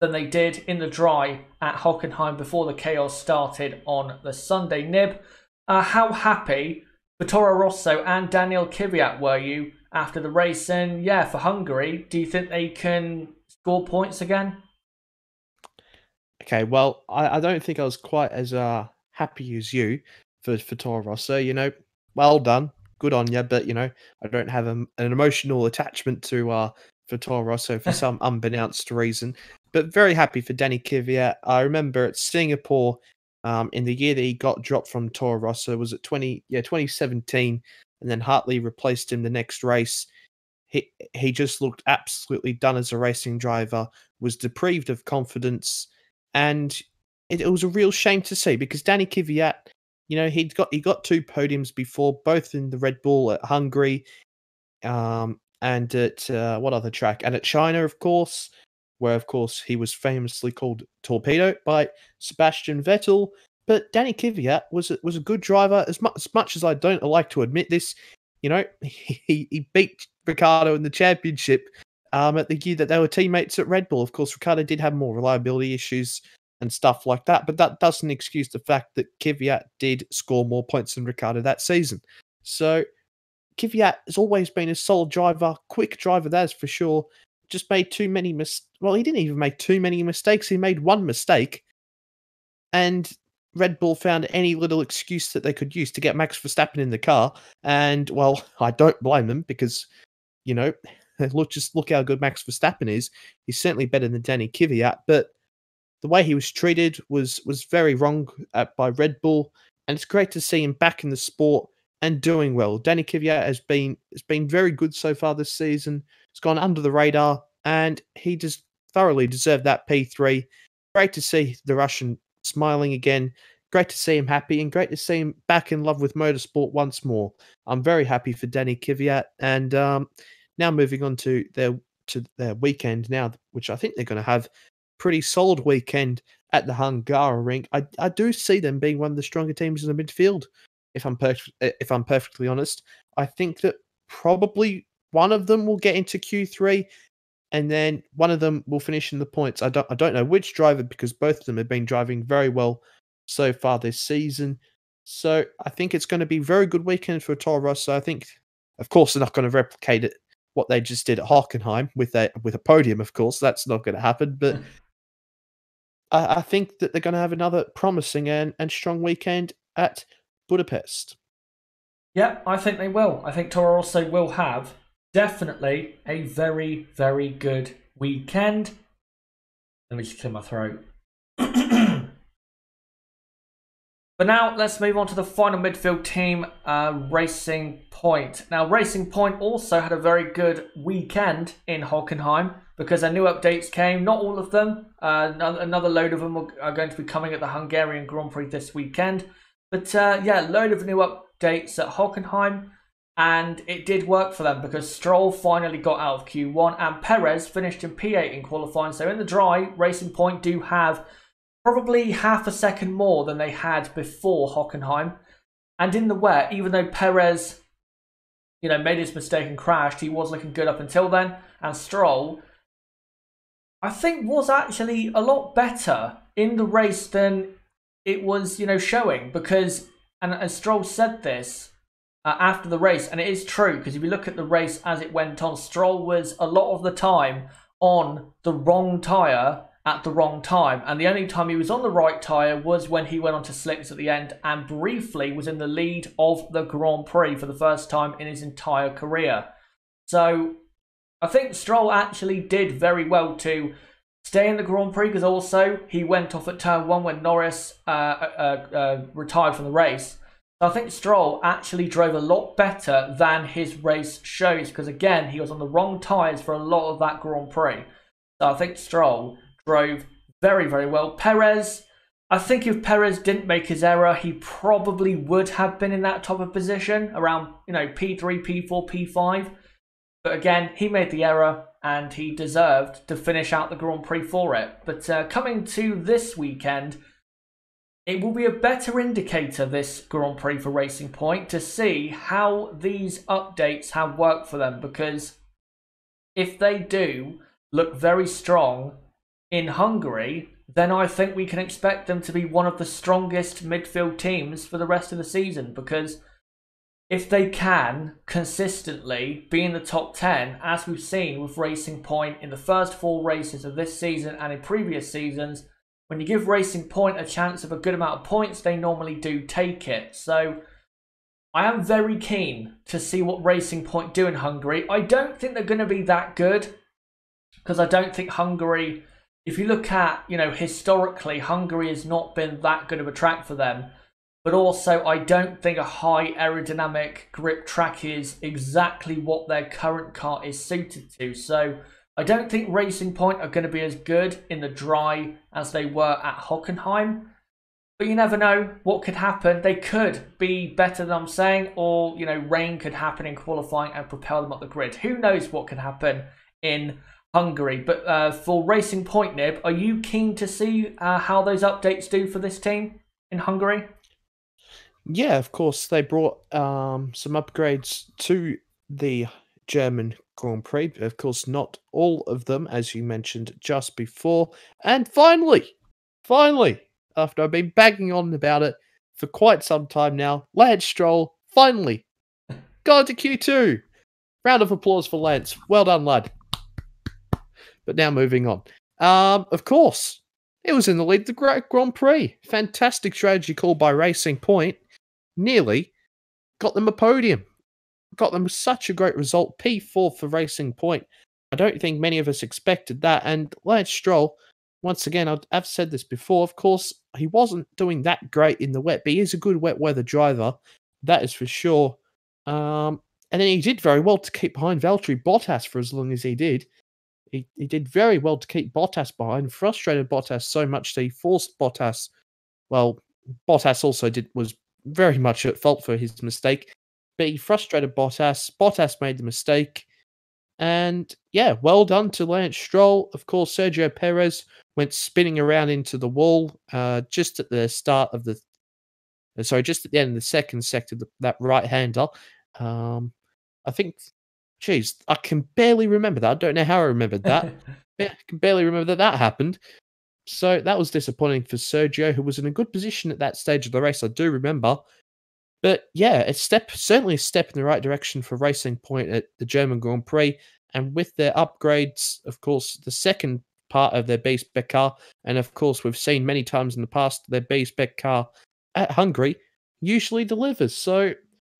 than they did in the dry at Hockenheim before the chaos started on the Sunday nib. Uh, how happy for Toro Rosso and Daniel Kvyat were you after the race? And yeah, for Hungary, do you think they can score points again? Okay, well, I, I don't think I was quite as uh, happy as you for for Toro Rosso. You know, well done, good on you. But you know, I don't have a, an emotional attachment to uh for Toro Rosso for <laughs> some unbeknownst reason. But very happy for Danny Kvyat. I remember at Singapore, um, in the year that he got dropped from Toro Rosso, was it twenty yeah twenty seventeen, and then Hartley replaced him the next race. He he just looked absolutely done as a racing driver. Was deprived of confidence, and it, it was a real shame to see because Danny Kvyat, you know, he'd got he got two podiums before, both in the Red Bull at Hungary, um, and at uh, what other track, and at China, of course, where of course he was famously called Torpedo by Sebastian Vettel. But Danny Kvyat was a, was a good driver. As much as much as I don't like to admit this, you know, <laughs> he he beat Ricciardo in the championship um, at the year that they were teammates at Red Bull. Of course, Ricciardo did have more reliability issues and stuff like that. But that doesn't excuse the fact that Kvyat did score more points than Ricciardo that season. So Kvyat has always been a solid driver, quick driver, that's for sure. Just made too many mis. Well, he didn't even make too many mistakes. He made one mistake, and Red Bull found any little excuse that they could use to get Max Verstappen in the car. And well, <laughs> I don't blame them because, you know, <laughs> look just look how good Max Verstappen is. He's certainly better than Danny Kvyat, but the way he was treated was was very wrong at, uh, by Red Bull, and it's great to see him back in the sport and doing well. Danny Kvyat has been has been very good so far this season. He's gone under the radar, and he just thoroughly deserved that P3. Great to see the Russian smiling again. Great to see him happy, and great to see him back in love with motorsport once more. I'm very happy for Danny Kvyat, and um, now moving on to their to their weekend now, which I think they're going to have pretty solid weekend at the Hungaroring. I, I do see them being one of the stronger teams in the midfield. If I'm per- if I'm perfectly honest, I think that probably one of them will get into Q3, and then one of them will finish in the points. I don't I don't know which driver because both of them have been driving very well so far this season. So I think it's going to be a very good weekend for Toro Rosso. I think, of course, they're not going to replicate it what they just did at Hockenheim with a with a podium. Of course, that's not going to happen. But hmm. I, I think that they're going to have another promising and, and strong weekend at Budapest. Yeah, I think they will. I think Toro Rosso will have definitely a very, very good weekend. Let me just clear my throat. But now let's move on to the final midfield team, uh, Racing Point. Now, Racing Point also had a very good weekend in Hockenheim because their new updates came. Not all of them. Uh, another load of them are going to be coming at the Hungarian Grand Prix this weekend. But uh, yeah, load of new updates at Hockenheim. And it did work for them because Stroll finally got out of Q1 and Perez finished in P8 in qualifying. So in the dry, Racing Point do have probably half a second more than they had before Hockenheim. And in the wet, even though Perez, you know, made his mistake and crashed, he was looking good up until then. And Stroll, I think, was actually a lot better in the race than it was, you know, showing. Because, and as Stroll said this uh, after the race, and it is true, because if you look at the race as it went on, Stroll was a lot of the time on the wrong tyre at the wrong time. And the only time he was on the right tyre was when he went on to slicks at the end and briefly was in the lead of the Grand Prix for the first time in his entire career. So I think Stroll actually did very well to stay in the Grand Prix because also he went off at turn one when Norris uh, uh, uh, retired from the race. So I think Stroll actually drove a lot better than his race shows because again he was on the wrong tyres for a lot of that Grand Prix. So I think Stroll drove very very well. Perez, I think if Perez didn't make his error, he probably would have been in that top of position around you know P3, P4, P5. But again, he made the error and he deserved to finish out the Grand Prix for it. But uh, coming to this weekend it will be a better indicator, this Grand Prix for Racing Point, to see how these updates have worked for them. Because if they do look very strong in Hungary, then I think we can expect them to be one of the strongest midfield teams for the rest of the season. Because if they can consistently be in the top 10, as we've seen with Racing Point in the first four races of this season and in previous seasons, when you give Racing Point a chance of a good amount of points, they normally do take it. So I am very keen to see what Racing Point do in Hungary. I don't think they're going to be that good because I don't think Hungary, if you look at, you know, historically, Hungary has not been that good of a track for them. But also, I don't think a high aerodynamic grip track is exactly what their current car is suited to. So I don't think Racing Point are going to be as good in the dry as they were at Hockenheim. But you never know what could happen. They could be better than I'm saying, or you know, rain could happen in qualifying and propel them up the grid. Who knows what could happen in Hungary? But uh, for Racing Point, Nib, are you keen to see uh, how those updates do for this team in Hungary? Yeah, of course. They brought um, some upgrades to the German Grand Prix. Of course, not all of them, as you mentioned just before. And finally, finally, after I've been bagging on about it for quite some time now, Lance Stroll finally <laughs> got to Q2. Round of applause for Lance. Well done, lad. But now moving on. Um, of course, it was in the lead the Grand Prix. Fantastic strategy called by Racing Point. Nearly got them a podium got them such a great result. P4 for Racing Point. I don't think many of us expected that. And Lance Stroll, once again, I've said this before, of course, he wasn't doing that great in the wet, but he is a good wet weather driver. That is for sure. Um, and then he did very well to keep behind Valtteri Bottas for as long as he did. He, he did very well to keep Bottas behind, frustrated Bottas so much that he forced Bottas. Well, Bottas also did was very much at fault for his mistake but he frustrated Bottas. Bottas made the mistake. And yeah, well done to Lance Stroll. Of course, Sergio Perez went spinning around into the wall uh, just at the start of the. Sorry, just at the end of the second sector, that right hander. Um, I think, geez, I can barely remember that. I don't know how I remembered that. <laughs> I can barely remember that that happened. So that was disappointing for Sergio, who was in a good position at that stage of the race. I do remember. But yeah, it's step certainly a step in the right direction for Racing Point at the German Grand Prix. And with their upgrades, of course, the second part of their base spec car, and of course, we've seen many times in the past their base spec car at Hungary usually delivers. So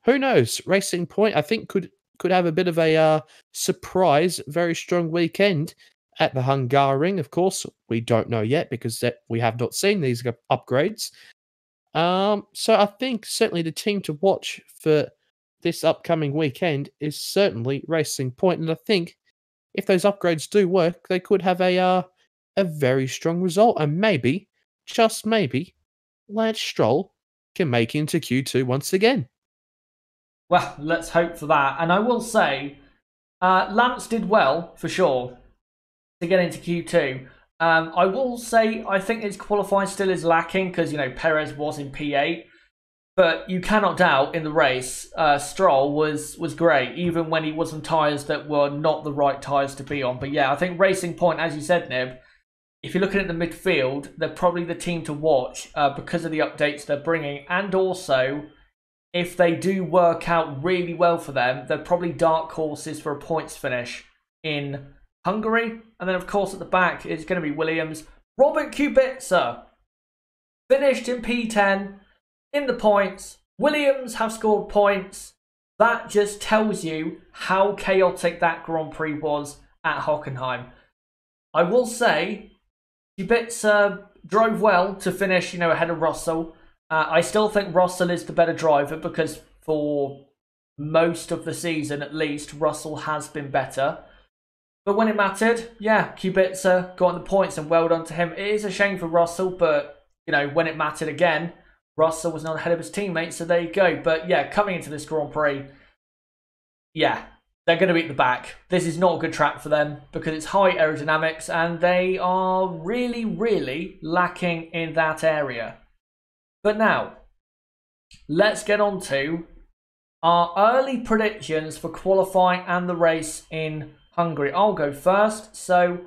who knows? Racing Point, I think, could could have a bit of a uh, surprise, very strong weekend at the Hungaroring. Of course, we don't know yet because that we have not seen these upgrades. Um, so I think certainly the team to watch for this upcoming weekend is certainly Racing Point, and I think if those upgrades do work, they could have a uh, a very strong result, and maybe, just maybe, Lance Stroll can make into Q2 once again. Well, let's hope for that. And I will say, uh, Lance did well for sure to get into Q2. Um, I will say I think his qualifying still is lacking because you know Perez was in P8, but you cannot doubt in the race uh, Stroll was was great even when he was on tyres that were not the right tyres to be on. But yeah, I think Racing Point, as you said, Nib, if you're looking at the midfield, they're probably the team to watch uh, because of the updates they're bringing, and also if they do work out really well for them, they're probably dark horses for a points finish in Hungary. And then, of course, at the back is going to be Williams. Robert Kubica finished in P10 in the points. Williams have scored points. That just tells you how chaotic that Grand Prix was at Hockenheim. I will say, Kubica drove well to finish, you know, ahead of Russell. Uh, I still think Russell is the better driver because for most of the season, at least, Russell has been better. But when it mattered, yeah, Kubica got the points and well done to him. It is a shame for Russell, but you know when it mattered again, Russell was not ahead of his teammates, so there you go. But yeah, coming into this Grand Prix, yeah, they're going to beat the back. This is not a good track for them because it's high aerodynamics and they are really, really lacking in that area. But now, let's get on to our early predictions for qualifying and the race in Hungary. I'll go first. So,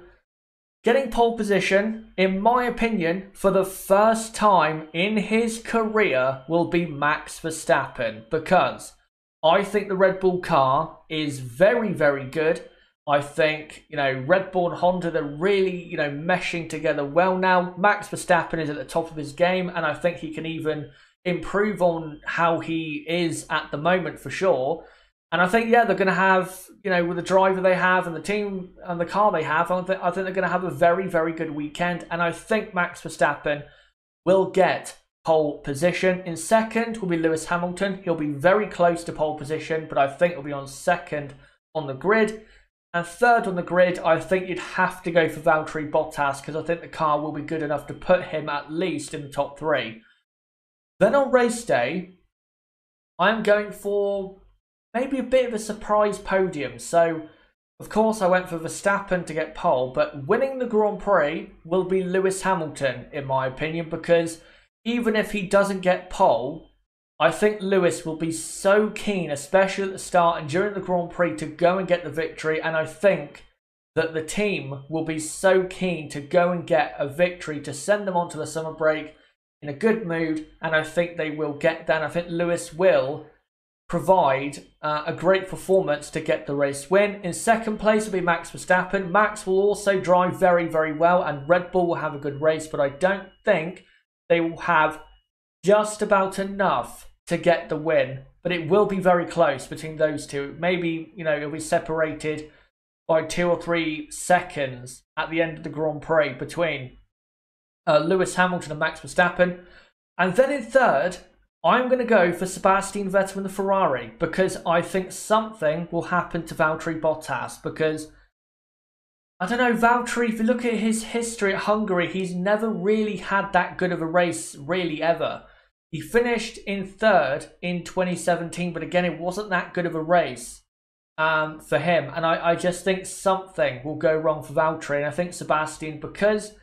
getting pole position, in my opinion, for the first time in his career, will be Max Verstappen because I think the Red Bull car is very, very good. I think, you know, Red Bull and Honda, they're really, you know, meshing together well now. Max Verstappen is at the top of his game, and I think he can even improve on how he is at the moment for sure. And I think, yeah, they're going to have, you know, with the driver they have and the team and the car they have, I think, I think they're going to have a very, very good weekend. And I think Max Verstappen will get pole position. In second will be Lewis Hamilton. He'll be very close to pole position, but I think he'll be on second on the grid. And third on the grid, I think you'd have to go for Valtteri Bottas because I think the car will be good enough to put him at least in the top three. Then on race day, I'm going for maybe a bit of a surprise podium. So, of course, I went for Verstappen to get pole, but winning the Grand Prix will be Lewis Hamilton, in my opinion, because even if he doesn't get pole, I think Lewis will be so keen, especially at the start and during the Grand Prix, to go and get the victory. And I think that the team will be so keen to go and get a victory to send them on to the summer break in a good mood. And I think they will get that. I think Lewis will provide uh, a great performance to get the race win. In second place will be Max Verstappen. Max will also drive very, very well, and Red Bull will have a good race, but I don't think they will have just about enough to get the win. But it will be very close between those two. Maybe, you know, it'll be separated by two or three seconds at the end of the Grand Prix between uh, Lewis Hamilton and Max Verstappen. And then in third, I'm going to go for Sebastian Vettel in the Ferrari because I think something will happen to Valtteri Bottas because I don't know, Valtteri, if you look at his history at Hungary, he's never really had that good of a race, really, ever. He finished in third in 2017, but again, it wasn't that good of a race um, for him. And I, I just think something will go wrong for Valtteri. And I think Sebastian, because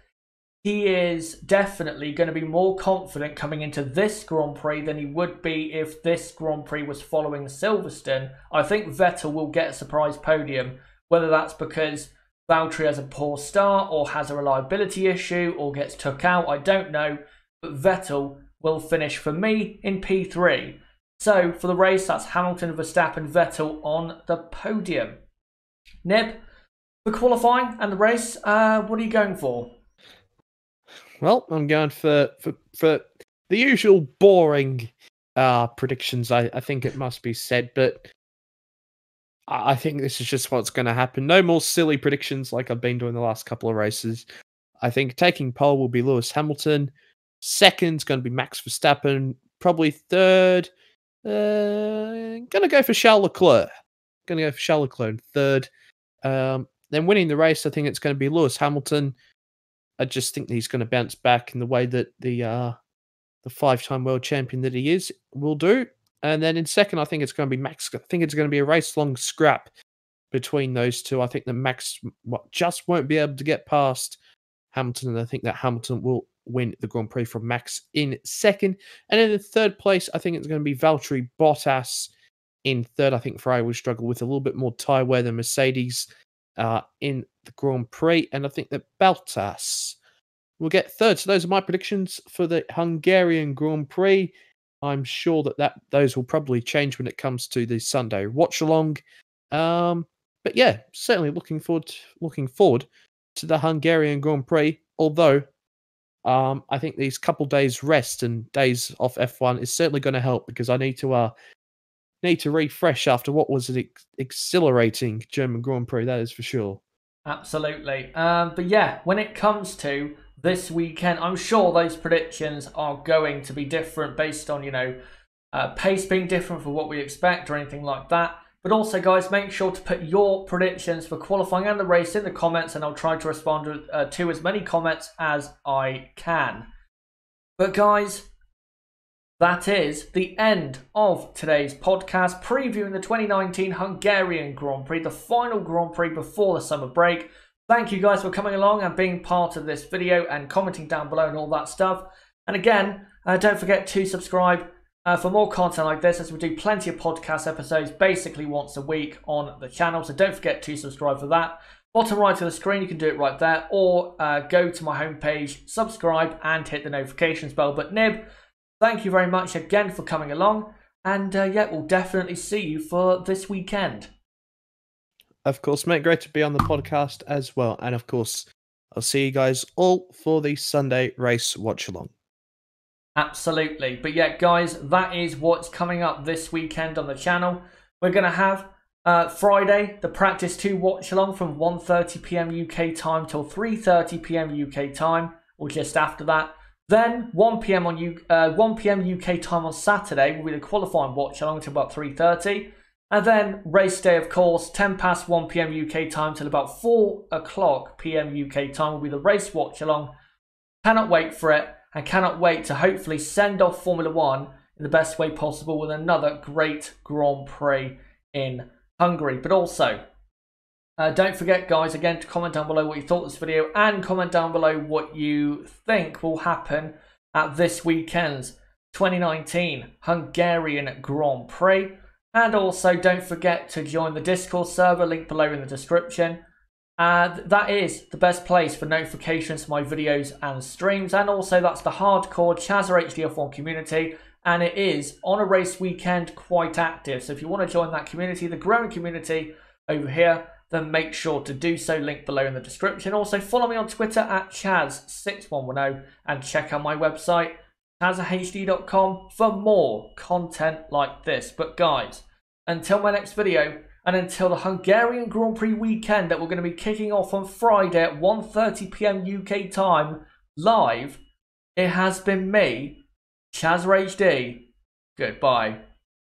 he is definitely going to be more confident coming into this Grand Prix than he would be if this Grand Prix was following Silverstone. I think Vettel will get a surprise podium, whether that's because Valtteri has a poor start or has a reliability issue or gets took out. I don't know. But Vettel will finish for me in P3. So for the race, that's Hamilton, Verstappen, Vettel on the podium. Nib, for qualifying and the race, uh, what are you going for? Well, I'm going for for, for the usual boring uh, predictions. I, I think it must be said, but I think this is just what's going to happen. No more silly predictions like I've been doing the last couple of races. I think taking pole will be Lewis Hamilton. Second's going to be Max Verstappen. Probably third, uh, going to go for Charles Leclerc. Going to go for Charles Leclerc in third. Um, then winning the race, I think it's going to be Lewis Hamilton. I just think he's going to bounce back in the way that the uh, the five-time world champion that he is will do. And then in second, I think it's going to be Max. I think it's going to be a race-long scrap between those two. I think that Max just won't be able to get past Hamilton, and I think that Hamilton will win the Grand Prix from Max in second. And in the third place, I think it's going to be Valtteri Bottas in third. I think Ferrari will struggle with a little bit more tie wear than Mercedes uh, in the Grand Prix. And I think that Bottas will get third. So those are my predictions for the Hungarian Grand Prix. I'm sure that, that those will probably change when it comes to the Sunday watch along. Um, but yeah, certainly looking forward to, looking forward to the Hungarian Grand Prix. Although um, I think these couple days rest and days off F1 is certainly going to help because I need to uh, need to refresh after what was an ex- exhilarating German Grand Prix. That is for sure. Absolutely. Um, but yeah, when it comes to this weekend. I'm sure those predictions are going to be different based on, you know, uh, pace being different for what we expect or anything like that. But also, guys, make sure to put your predictions for qualifying and the race in the comments, and I'll try to respond uh, to as many comments as I can. But, guys, that is the end of today's podcast, previewing the 2019 Hungarian Grand Prix, the final Grand Prix before the summer break. Thank you guys for coming along and being part of this video and commenting down below and all that stuff. And again, uh, don't forget to subscribe uh, for more content like this as we do plenty of podcast episodes basically once a week on the channel. So don't forget to subscribe for that. Bottom right of the screen, you can do it right there, or uh, go to my homepage, subscribe, and hit the notifications bell. But Nib, thank you very much again for coming along, and uh, yeah, we'll definitely see you for this weekend. Of course, mate. Great to be on the podcast as well. And of course, I'll see you guys all for the Sunday race watch along. Absolutely. But yeah, guys, that is what's coming up this weekend on the channel. We're going to have uh, Friday, the practice 2 watch along from 1:30 p.m. UK time till 3:30 p.m. UK time, or just after that. Then 1 p.m. on U- uh, 1 p.m. UK time on Saturday will be the qualifying watch along until about 3:30. And then race day, of course, 10 past 1 pm UK time till about 4 o'clock pm UK time will be the race watch along. Cannot wait for it and cannot wait to hopefully send off Formula One in the best way possible with another great Grand Prix in Hungary. But also, uh, don't forget, guys, again, to comment down below what you thought of this video and comment down below what you think will happen at this weekend's 2019 Hungarian Grand Prix. And also, don't forget to join the Discord server, link below in the description. And that is the best place for notifications for my videos and streams. And also, that's the hardcore Chazza HDF1 community. And it is, on a race weekend, quite active. So if you want to join that community, the growing community over here, then make sure to do so. Link below in the description. Also, follow me on Twitter at Chaz6110 and check out my website, chazzahd.com for more content like this. But guys, until my next video, and until the Hungarian Grand Prix weekend that we're going to be kicking off on Friday at 1.30pm UK time, live, it has been me, Chaz HD. Goodbye.